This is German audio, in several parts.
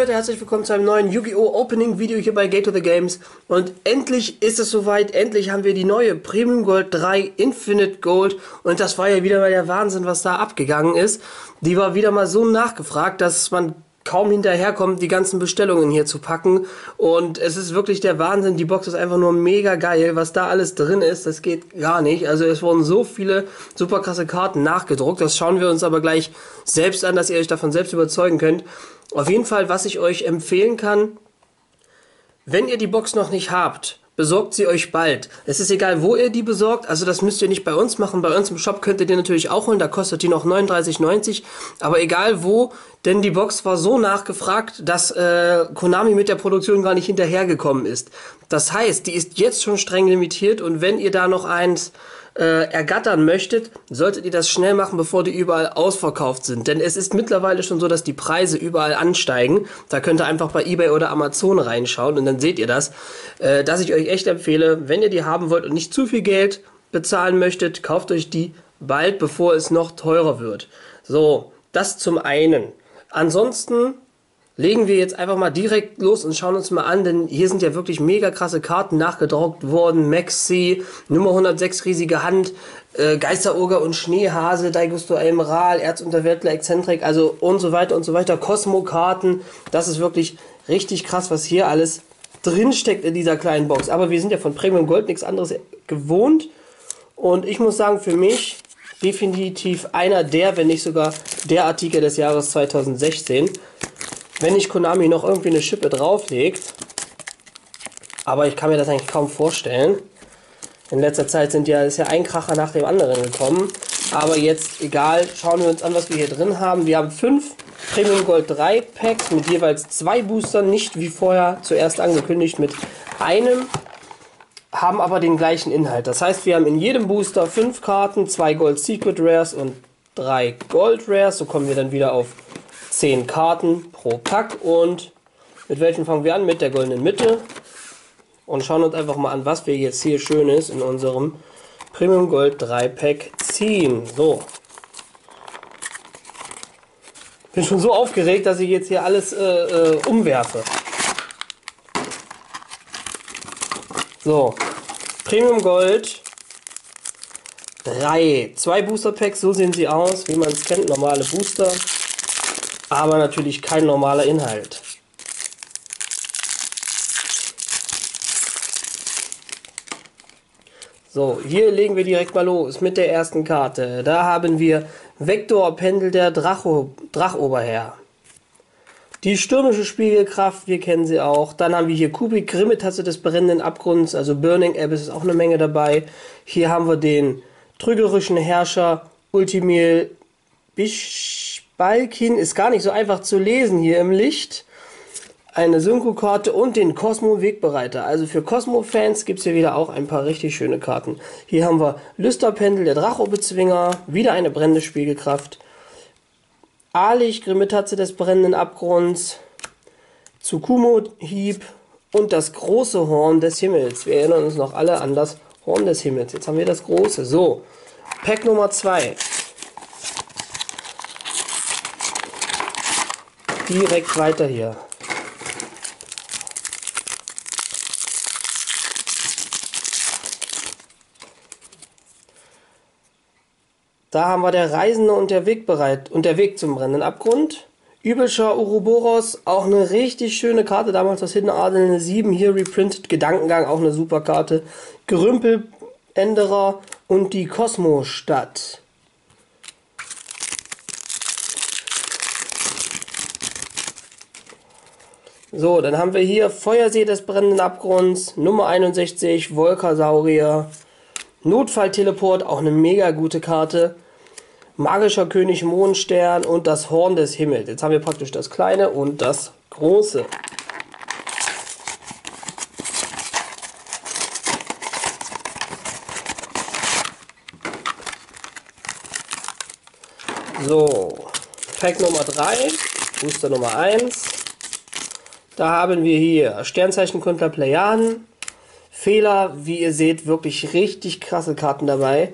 Leute, herzlich willkommen zu einem neuen Yu-Gi-Oh! Opening Video hier bei Gate to the Games. Und endlich ist es soweit, endlich haben wir die neue Premium Gold 3 Infinite Gold. Und das war ja wieder mal der Wahnsinn, was da abgegangen ist. Die war wieder mal so nachgefragt, dass man kaum hinterherkommt, die ganzen Bestellungen hier zu packen. Und es ist wirklich der Wahnsinn. Die Box ist einfach nur mega geil. Was da alles drin ist, das geht gar nicht. Also es wurden so viele super krasse Karten nachgedruckt. Das schauen wir uns aber gleich selbst an, dass ihr euch davon selbst überzeugen könnt. Auf jeden Fall, was ich euch empfehlen kann, wenn ihr die Box noch nicht habt, besorgt sie euch bald. Es ist egal, wo ihr die besorgt, also das müsst ihr nicht bei uns machen. Bei uns im Shop könnt ihr die natürlich auch holen, da kostet die noch 39,90. Aber egal wo, denn die Box war so nachgefragt, dass äh, Konami mit der Produktion gar nicht hinterhergekommen ist. Das heißt, die ist jetzt schon streng limitiert und wenn ihr da noch eins äh, ergattern möchtet, solltet ihr das schnell machen, bevor die überall ausverkauft sind. Denn es ist mittlerweile schon so, dass die Preise überall ansteigen. Da könnt ihr einfach bei eBay oder Amazon reinschauen und dann seht ihr das. Äh, dass ich euch echt empfehle, wenn ihr die haben wollt und nicht zu viel Geld bezahlen möchtet, kauft euch die bald, bevor es noch teurer wird. So, das zum einen. Ansonsten legen wir jetzt einfach mal direkt los und schauen uns mal an, denn hier sind ja wirklich mega krasse Karten nachgedruckt worden. Maxi, Nummer 106, riesige Hand, äh, Geisterurger und Schneehase, Daigusto Emerald, Erzunterweltler, Exzentrik, also und so weiter und so weiter. Cosmo-Karten, das ist wirklich richtig krass, was hier alles drinsteckt in dieser kleinen Box. Aber wir sind ja von Premium Gold nichts anderes gewohnt. Und ich muss sagen, für mich definitiv einer der, wenn nicht sogar der Artikel des Jahres 2016 wenn nicht Konami noch irgendwie eine Schippe drauflegt. Aber ich kann mir das eigentlich kaum vorstellen. In letzter Zeit sind ja, ist ja ein Kracher nach dem anderen gekommen. Aber jetzt, egal, schauen wir uns an, was wir hier drin haben. Wir haben fünf Premium Gold 3 Packs mit jeweils zwei Boostern, nicht wie vorher zuerst angekündigt mit einem, haben aber den gleichen Inhalt. Das heißt, wir haben in jedem Booster fünf Karten, zwei Gold Secret Rares und drei Gold Rares. So kommen wir dann wieder auf 10 Karten pro Pack und mit welchen fangen wir an? Mit der goldenen Mitte und schauen uns einfach mal an, was wir jetzt hier Schönes in unserem Premium Gold 3 Pack ziehen. So. Bin schon so aufgeregt, dass ich jetzt hier alles äh, äh, umwerfe. So. Premium Gold 3. Zwei Booster Packs, so sehen sie aus, wie man es kennt, normale Booster aber natürlich kein normaler Inhalt. So, hier legen wir direkt mal los mit der ersten Karte. Da haben wir Vektor Pendel der Dracho, Drachoberherr. Die stürmische Spiegelkraft, wir kennen sie auch. Dann haben wir hier Kubik, Grimmetasse des brennenden Abgrunds, also Burning Abyss ist auch eine Menge dabei. Hier haben wir den trügerischen Herrscher Ultimil Bish Balkin ist gar nicht so einfach zu lesen hier im Licht. Eine Synchro-Karte und den Cosmo-Wegbereiter. Also für Cosmo-Fans gibt es hier wieder auch ein paar richtig schöne Karten. Hier haben wir Lüsterpendel, der Drachobezwinger, wieder eine brennende Spiegelkraft. Alich, Grimmetatze des brennenden Abgrunds, Tsukumo-Hieb und das große Horn des Himmels. Wir erinnern uns noch alle an das Horn des Himmels. Jetzt haben wir das große. So, Pack Nummer 2. direkt weiter hier. Da haben wir der Reisende und der Weg bereit und der Weg zum brennenden Abgrund. Übelscher Uroboros, auch eine richtig schöne Karte, damals das Hidden Adel eine 7, hier reprinted, Gedankengang, auch eine super Karte. Gerümpeländerer und die Kosmostadt. So, dann haben wir hier Feuersee des brennenden Abgrunds, Nummer 61, Volkasaurier, Notfallteleport, auch eine mega gute Karte. Magischer König Mondstern und das Horn des Himmels. Jetzt haben wir praktisch das kleine und das große. So, Pack Nummer 3, Booster Nummer 1. Da haben wir hier Sternzeichenkundler Plejaden. Fehler, wie ihr seht, wirklich richtig krasse Karten dabei.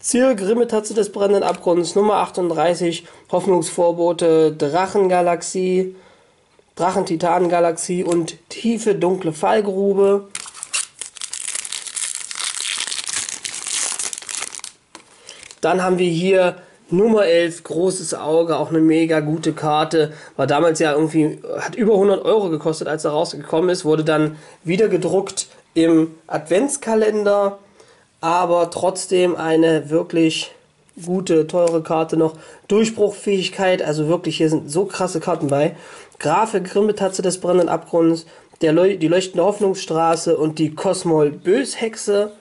Ziel Grimmetatze des brennenden Abgrunds Nummer 38, Hoffnungsvorbote, Drachengalaxie, Drachen-Titan-Galaxie und Tiefe dunkle Fallgrube. Dann haben wir hier Nummer 11, großes Auge, auch eine mega gute Karte. War damals ja irgendwie, hat über 100 Euro gekostet, als er rausgekommen ist. Wurde dann wieder gedruckt im Adventskalender. Aber trotzdem eine wirklich gute, teure Karte noch. Durchbruchfähigkeit, also wirklich, hier sind so krasse Karten bei. Grafik, Grimbetatze des brennenden Abgrunds, der Leu die leuchtende Hoffnungsstraße und die Kosmol Böshexe,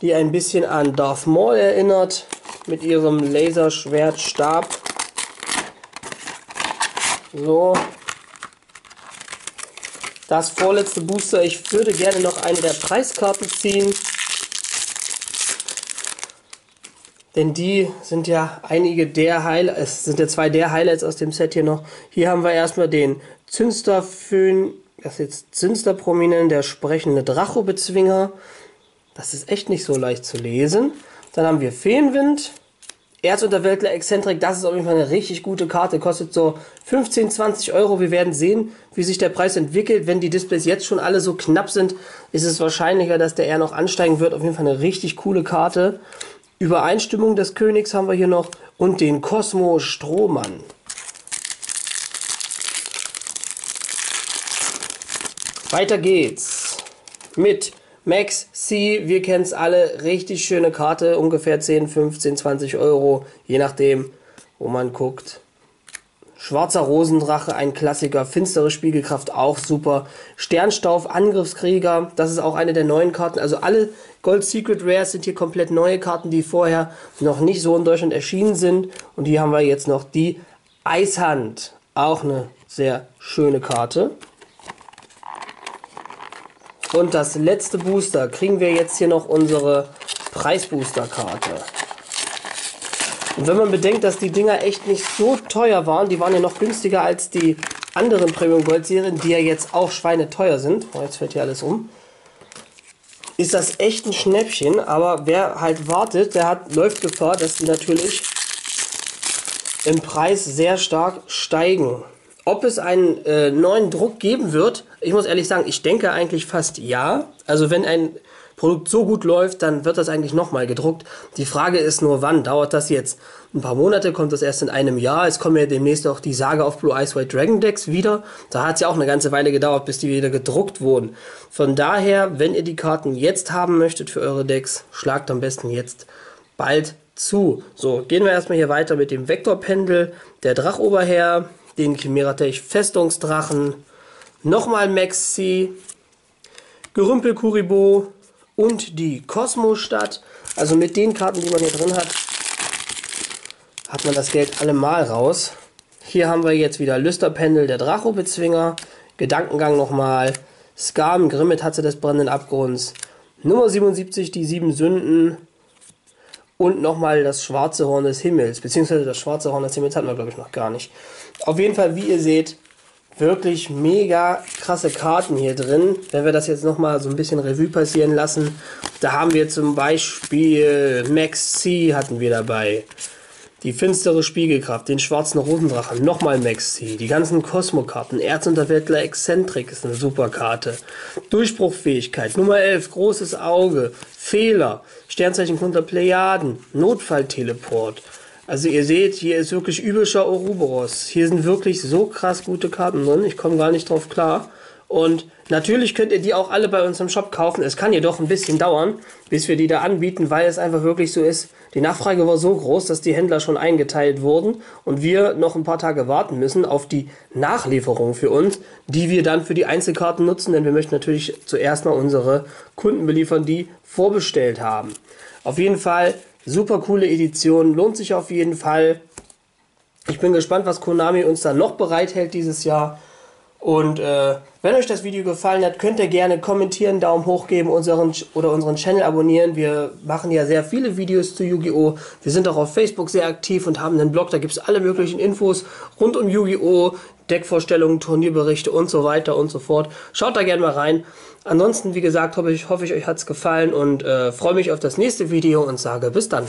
die ein bisschen an Darth Maul erinnert mit ihrem Laserschwertstab. So. Das vorletzte Booster. Ich würde gerne noch eine der Preiskarten ziehen. Denn die sind ja einige der Highlights, es sind ja zwei der Highlights aus dem Set hier noch. Hier haben wir erstmal den Zünsterföhn, das ist jetzt Zünsterprominent, der sprechende Drachobezwinger. Das ist echt nicht so leicht zu lesen. Dann haben wir Feenwind. Erzunterweltler Exzentrik, das ist auf jeden Fall eine richtig gute Karte. Kostet so 15, 20 Euro. Wir werden sehen, wie sich der Preis entwickelt. Wenn die Displays jetzt schon alle so knapp sind, ist es wahrscheinlicher, dass der eher noch ansteigen wird. Auf jeden Fall eine richtig coole Karte. Übereinstimmung des Königs haben wir hier noch und den Cosmo Strohmann. Weiter geht's mit Max C, wir kennen es alle, richtig schöne Karte, ungefähr 10, 15, 20 Euro, je nachdem, wo man guckt. Schwarzer Rosendrache, ein Klassiker. Finstere Spiegelkraft, auch super. Sternstauf, Angriffskrieger, das ist auch eine der neuen Karten. Also alle Gold Secret Rares sind hier komplett neue Karten, die vorher noch nicht so in Deutschland erschienen sind. Und hier haben wir jetzt noch die Eishand. Auch eine sehr schöne Karte. Und das letzte Booster kriegen wir jetzt hier noch unsere Preisbooster-Karte. Und wenn man bedenkt, dass die Dinger echt nicht so teuer waren, die waren ja noch günstiger als die anderen Premium Gold Serien, die ja jetzt auch schweineteuer sind. Oh, jetzt fällt hier alles um. Ist das echt ein Schnäppchen, aber wer halt wartet, der hat, läuft Gefahr, dass die natürlich im Preis sehr stark steigen. Ob es einen äh, neuen Druck geben wird, ich muss ehrlich sagen, ich denke eigentlich fast ja. Also wenn ein Produkt so gut läuft, dann wird das eigentlich nochmal gedruckt. Die Frage ist nur, wann? Dauert das jetzt ein paar Monate? Kommt das erst in einem Jahr? Es kommen ja demnächst auch die Sage auf Blue Eyes White Dragon Decks wieder. Da hat es ja auch eine ganze Weile gedauert, bis die wieder gedruckt wurden. Von daher, wenn ihr die Karten jetzt haben möchtet für eure Decks, schlagt am besten jetzt bald zu. So, gehen wir erstmal hier weiter mit dem Vektorpendel, der Drachoberherr, den Chimeratech Festungsdrachen, nochmal Maxi, Gerümpel Kuribo und die Kosmostadt. Also mit den Karten, die man hier drin hat, hat man das Geld allemal raus. Hier haben wir jetzt wieder Lüsterpendel, der Drachobezwinger, Gedankengang nochmal, Skam, Grimmet-Hatze des brennenden Abgrunds, Nummer 77, die sieben Sünden und nochmal das schwarze Horn des Himmels, beziehungsweise das schwarze Horn des Himmels hatten wir glaube ich noch gar nicht. Auf jeden Fall, wie ihr seht, wirklich mega krasse Karten hier drin. Wenn wir das jetzt nochmal so ein bisschen Revue passieren lassen, da haben wir zum Beispiel Max C hatten wir dabei. Die finstere Spiegelkraft, den schwarzen Rosendrachen, nochmal Max C, die ganzen Kosmokarten, Erzunterweltler Exzentrik ist eine super Karte. Durchbruchfähigkeit, Nummer 11, großes Auge, Fehler, Sternzeichen Kunter Plejaden, Notfallteleport, also ihr seht, hier ist wirklich übelscher Ouroboros. Hier sind wirklich so krass gute Karten drin. Ich komme gar nicht drauf klar. Und natürlich könnt ihr die auch alle bei uns im Shop kaufen. Es kann jedoch ein bisschen dauern, bis wir die da anbieten, weil es einfach wirklich so ist. Die Nachfrage war so groß, dass die Händler schon eingeteilt wurden und wir noch ein paar Tage warten müssen auf die Nachlieferung für uns, die wir dann für die Einzelkarten nutzen, denn wir möchten natürlich zuerst mal unsere Kunden beliefern, die vorbestellt haben. Auf jeden Fall Super coole Edition, lohnt sich auf jeden Fall. Ich bin gespannt, was Konami uns da noch bereithält dieses Jahr. Und äh, wenn euch das Video gefallen hat, könnt ihr gerne kommentieren, Daumen hoch geben unseren, oder unseren Channel abonnieren. Wir machen ja sehr viele Videos zu Yu-Gi-Oh! Wir sind auch auf Facebook sehr aktiv und haben einen Blog, da gibt es alle möglichen Infos rund um Yu-Gi-Oh! Deckvorstellungen, Turnierberichte und so weiter und so fort. Schaut da gerne mal rein. Ansonsten, wie gesagt, hoffe ich, hoffe ich euch hat es gefallen und äh, freue mich auf das nächste Video und sage bis dann.